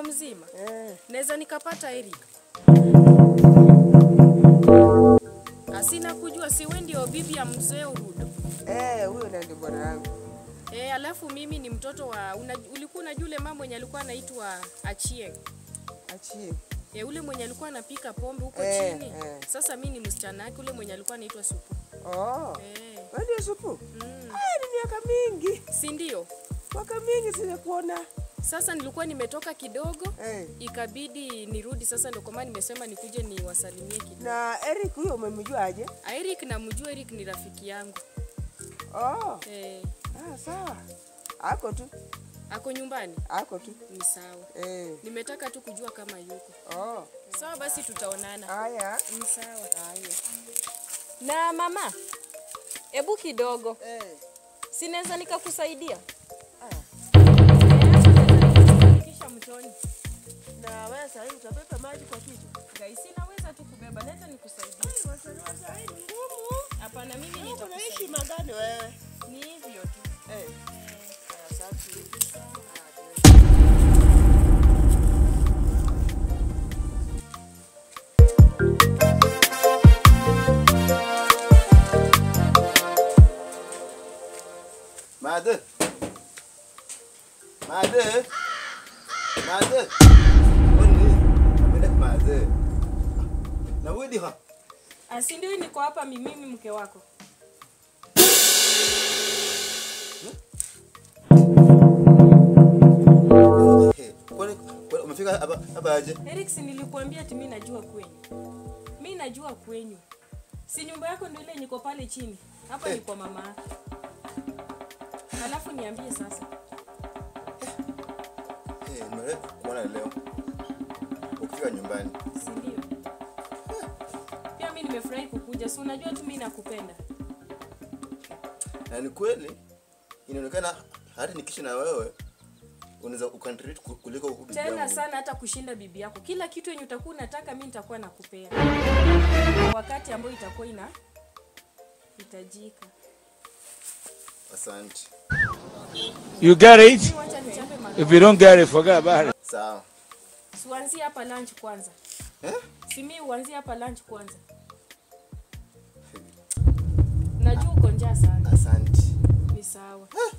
uko mzima? Eh, Naweza nikapata Eric? Asina kujua si wewe ndio bibi ya mzee Urudo. eh, huyo ndiye bwana yangu. Eh, alafu mimi ni mtoto wa una, ulikuwa unajua yule mama mwenye alikuwa anaitwa Achieng. Achie. Eh, ule mwenye alikuwa anapika pombe huko Eh, chini. eh. Sasa mimi ni msichana yake ule mwenye alikuwa anaitwa Supu. Oh. Eh, Wewe ndio supu? mm. Ah, ni miaka mingi. Si ndio? Miaka mingi sijakuona. Sasa nilikuwa nimetoka kidogo hey. ikabidi nirudi sasa, ndio kwa maana nimesema nikuje niwasalimie kidogo. Na Eric huyo umemjua aje? Eric namjua, Eric ni rafiki yangu Oh. eh, Ah, sawa. Ako tu. ako nyumbani. Ako tu. Ni sawa, Eh. nimetaka tu kujua kama yuko Oh. sawa. Basi tutaonana. Haya. Ni sawa. Haya. Na mama, hebu kidogo, Eh. sinaweza nikakusaidia mtoni. Na wewe sasa hivi utabeba maji kwa kichwa. Gai, naweza tu kubeba, naweza nikusaidie. Wasaliwa sasa hii ngumu. Hapana, mimi Unaishi nitakusaidia. magani wewe? Ni hivyo tu. Eh. Asante. Madhe. Madhe. Napenda. Na wedi ha. Asi ndio niko hapa mimi mke wako. Kwani kwani umefika hapa hapa aje? Eric, nilikuambia ati mimi najua kwenyu. Mimi najua kwenyu. Si nyumba yako ndio ile niko pale chini. Hapa Eh. ni kwa mama yako. Alafu niambie sasa. Eh, nimewahi kuona leo. ukiwa nyumbani. Si ndio? Pia mimi nimefurahi kukuja. Si unajua tu mimi nakupenda. Na ni kweli inaonekana hata nikishi na wewe unaweza ukantrate kuliko bibi Tena yangu. sana hata kushinda bibi yako. Kila kitu yenye utakuwa unataka mimi nitakuwa nakupea. Wakati ambao itakuwa ina hitajika. Asante. You get it? If you don't get it, forget about it. Sawa. Siuanzie hapa lunch kwanza. Eh? Si mimi uanzie hapa lunch kwanza. Najua uko njaa sana. Asante. Ni sawa. Sawa,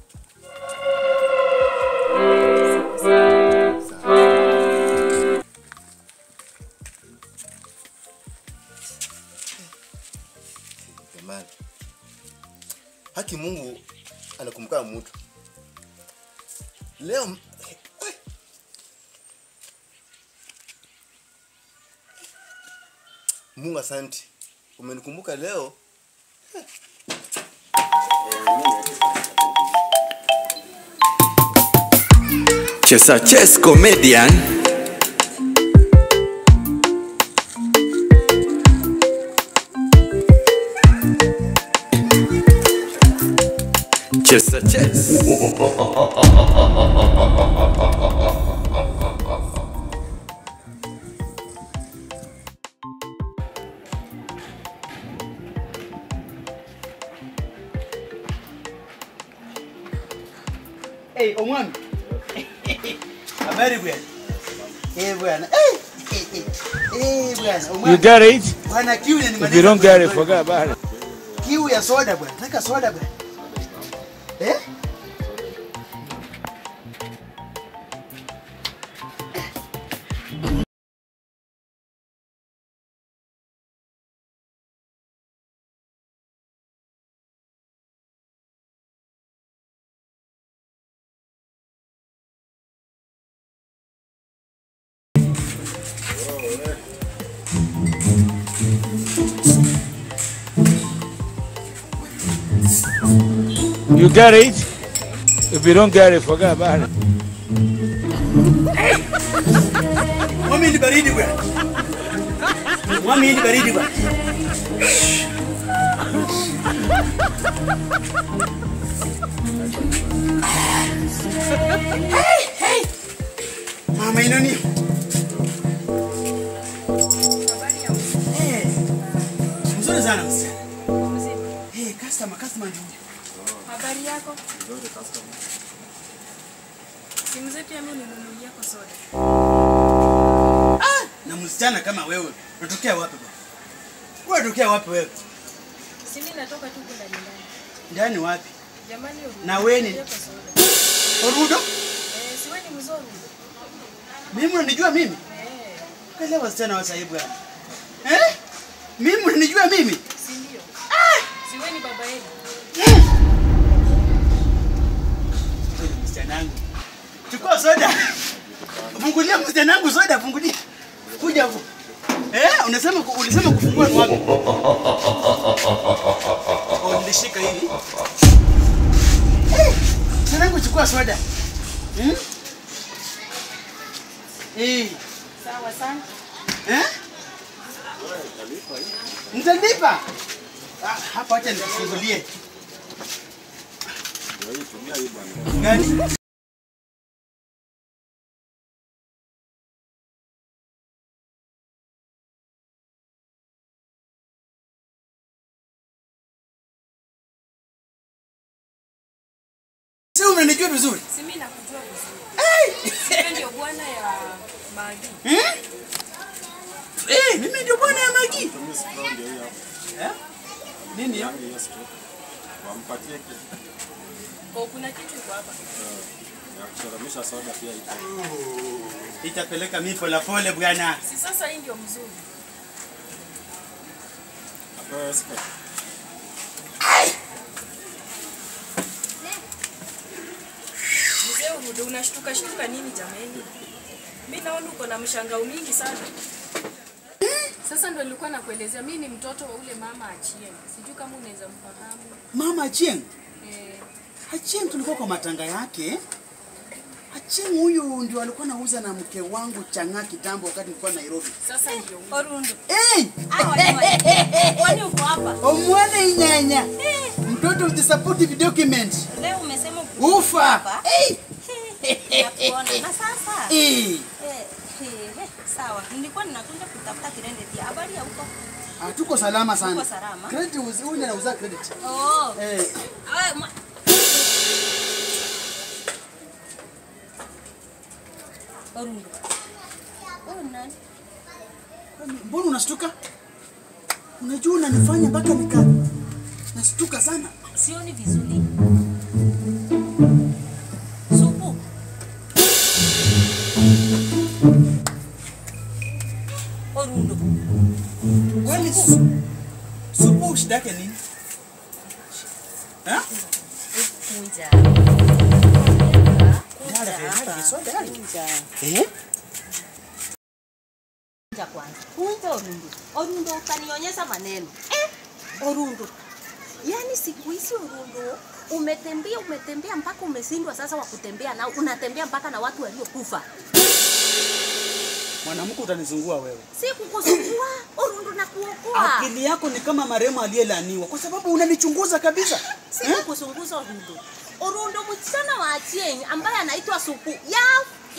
Mungu asante. Umenikumbuka leo. Chesa Chess Comedian Chesa Chess omwami. Habari bwana. Eh bwana. Eh. Eh, bwana omwami You got it? Bwana kiu ni If you don't get it, forget about it. Kiu ya soda bwana. Nataka soda bwana. Eh? You get it? If you don't get it, forget about it. Mwami ni baridi bwana. Mwami ni baridi bwana. Hey, hey. Mama inoni. Hey. Hey, customer, customer. Habari yako? Si mzee pia mimi ninunulia kwa soda. Ah, na msichana kama wewe unatokea wapi bwana? Wewe unatokea wapi wewe? Si mimi natoka tu kwenda nyumbani. Ndani wapi? Jamani. Na wewe ni-. Orudo? Eh, si wewe ni mzuri. Mimi unanijua mimi? Eh, Kale wasichana wa saibu hapa. Eh? Mimi unanijua mimi? si ndio? Si wewe ni baba yenu. Msichana. Chukua soda. Fungulia msichana wangu soda, fungulia. Kuja hapo. Eh, unasema ulisema kufungua ni wapi? Oh, nilishika hivi. Eh, Msichana wangu chukua soda. Hmm? Eh, Sawa sana. eh? Mtalipa? Ah, hapa acha nikufungulie. Si unanijua vizuri? Si mimi nakujua vizuri. Wewe ndio bwana ya Magi. Hmm? Eh, mimi ndio bwana ya Magi. Eh? Nini Wampatie wampatie Kwa kuna kitu iko hapa. ya kuteremsha soda pia iko. Itapeleka mimi pole pole bwana. Si sasa hii ndio mzuri. Hapo Sprite. Mzee unashtuka shtuka nini jameni? Mimi naona uko na mshangao mingi sana. Sasa ndo nilikuwa nakuelezea mimi ni mtoto wa ule mama Achieng. Sijui kama unaweza mfahamu. Mama Achieng. Eh, Achieng tulikuwa kwa matanga yake. Achieng huyu ndio alikuwa anauza na mke wangu chang'aa kitambo wakati nilikuwa Nairobi. sasa ndio huyo. Orundu. Eh! Kwani uko hapa? Omwana inyanya. Mtoto uti support the document. Leo umesema Ufa. Eh! Na sasa. Eh, eh, eh, sawa. Nilikuwa ninakuja kutafuta kirende pia. Habari ya huko? Ah, tuko salama sana. Tuko salama. Credit uzi- huyu anauza credit. Oh. Eh, Nani? mbona unastuka? Unajua unanifanya mpaka nika nastuka sana. Sioni vizuri. Supu. Orundo. Kwani supu shida yake nini? Kuja. Dada, so. Kuja. Eh? Kuja kwanza. Kuja Orundo. Orundo utanionyesha maneno. Eh? Orundo. Yaani siku hizi Orundo umetembea umetembea mpaka umeshindwa sasa wa kutembea na unatembea mpaka na watu waliokufa. Mwanamke utanizungua wewe. Si kukusumbua Orundo. Akili yako ni kama marehemu aliyelaniwa kwa sababu unanichunguza kabisa. Si kuchunguza Orundo. Orundo msichana wa Achieng ambaye anaitwa Supu. Ya,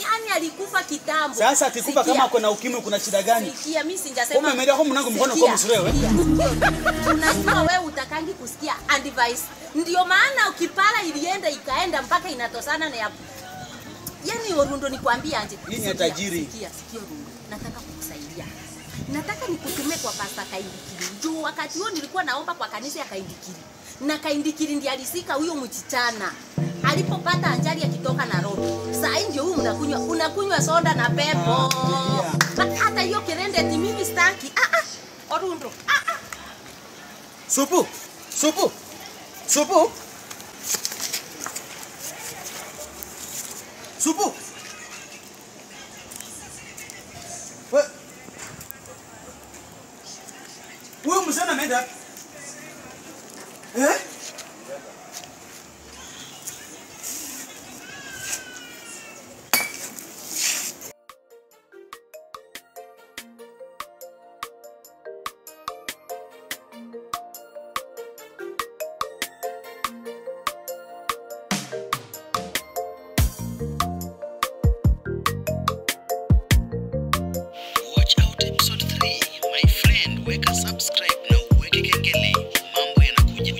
yani alikufa kitambo. Sasa akikufa kama kuna ukimwi kuna shida gani? Sikia, mimi sijasema. Kama umeenda kwa mwanangu mkono kwa msure wewe. Unajua wewe utakangi kusikia advice. Ndio maana ukipala ilienda ikaenda mpaka inatosana na ya Yaani Orundo nikwambie aje. Hii ni tajiri. Sikia, sikia Orundo. Nataka kukusaidia. Nataka nikutume kwa pasta Kaindikiri. Juu wakati huo nilikuwa naomba kwa kanisa ya Kaindikiri. Na Kaindikiri ndiye alisika huyo mchichana. Alipopata ajali akitoka Nairobi. Saa hii ndio huyu mnakunywa unakunywa soda na pepo. Ah, hata hiyo kirende ati mimi staki. Ah ah. Orundo. Ah ah. Supu. Supu. Supu. Supu. Huyu